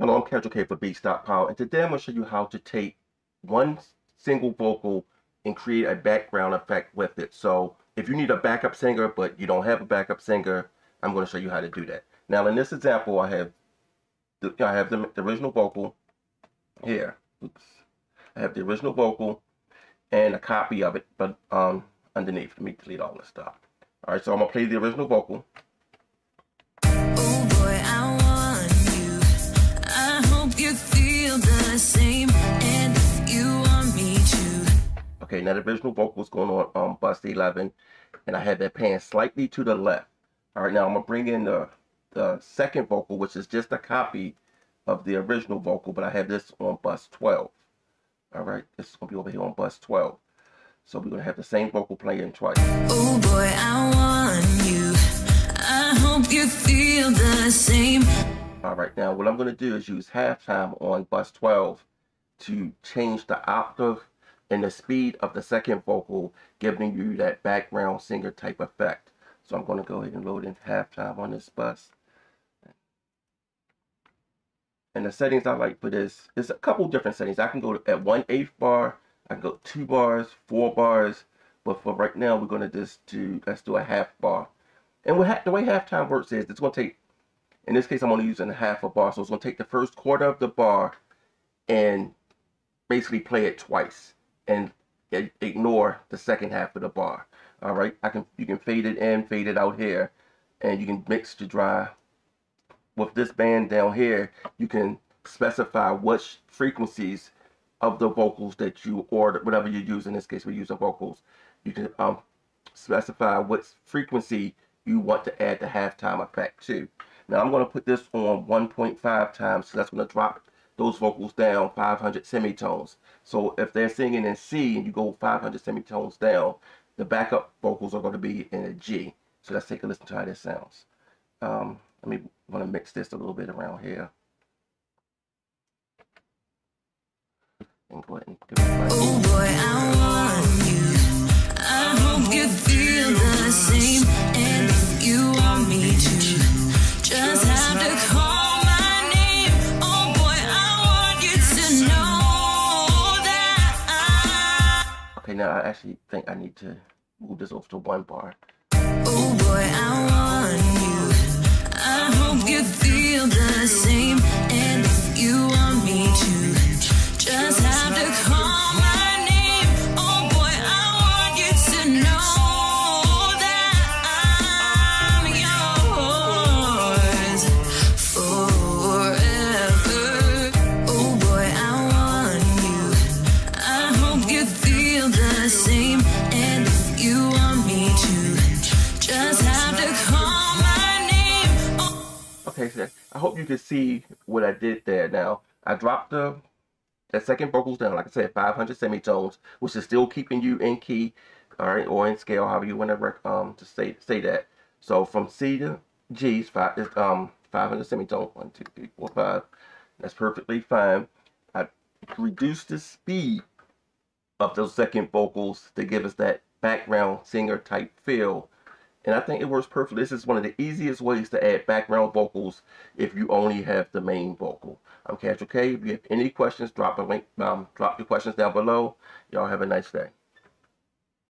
Hello, I'm Casual K for Beat Stockpile, and today I'm going to show you how to take one single vocal and create a background effect with it. So if you need a backup singer, but you don't have a backup singer, I'm going to show you how to do that. Now in this example, I have the, I have the, the original vocal here. Oops. I have the original vocal and a copy of it, but um, underneath. Let me delete all this stuff. All right, so I'm going to play the original vocal. Okay, now the original vocals going on um, bus 11, and I have that pan slightly to the left. All right, now I'm gonna bring in the the second vocal, which is just a copy of the original vocal, but I have this on bus 12. All right, this is gonna be over here on bus 12. So we're gonna have the same vocal playing twice. Oh boy, I want you. I hope you feel the same. All right, now what I'm gonna do is use halftime on bus 12 to change the octave and the speed of the second vocal, giving you that background singer type effect. So I'm going to go ahead and load in halftime on this bus. And the settings I like for this is a couple different settings. I can go at 1 8 bar, I can go 2 bars, 4 bars, but for right now we're going to just do, let's do a half bar. And the way halftime works is it's going to take, in this case I'm only using a half a bar, so it's going to take the first quarter of the bar and basically play it twice and ignore the second half of the bar. All right, I can you can fade it in, fade it out here, and you can mix to dry. With this band down here, you can specify which frequencies of the vocals that you order, whatever you use. In this case, we use the vocals. You can um, specify what frequency you want to add the halftime effect to. Now I'm going to put this on 1.5 times, so that's going to drop those vocals down 500 semitones. So if they're singing in C and you go 500 semitones down, the backup vocals are going to be in a G. So let's take a listen to how this sounds. Um, let me want to mix this a little bit around here. And go ahead and give it a I actually think I need to move this over to one bar. Oh boy, I want you. I hope you feel the same. Okay, so I hope you can see what I did there. Now, I dropped the that second vocals down, like I said, 500 semitones, which is still keeping you in key, all right, or in scale, however you want to um to say say that. So from C to G is five is um 500 semitones. One, two, three, four, five. That's perfectly fine. I reduced the speed of those second vocals to give us that background singer type feel and I think it works perfectly. This is one of the easiest ways to add background vocals if you only have the main vocal. I'm Casual K. If you have any questions, drop a link, um, drop your questions down below. Y'all have a nice day.